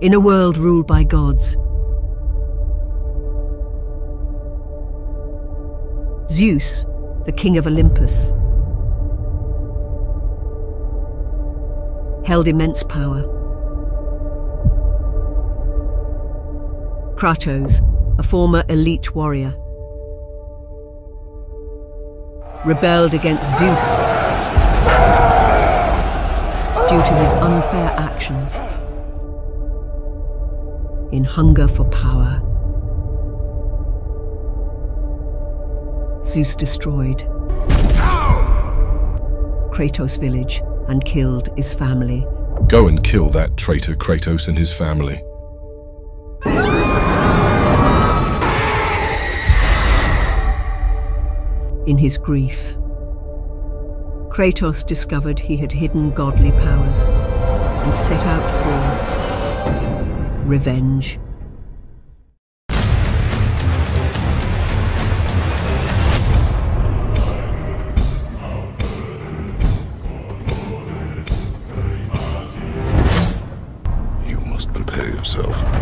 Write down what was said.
In a world ruled by gods, Zeus, the king of Olympus, held immense power. Kratos, a former elite warrior, rebelled against Zeus due to his unfair actions. In hunger for power, Zeus destroyed Kratos' village and killed his family. Go and kill that traitor Kratos and his family. In his grief, Kratos discovered he had hidden godly powers and set out for revenge. You must prepare yourself.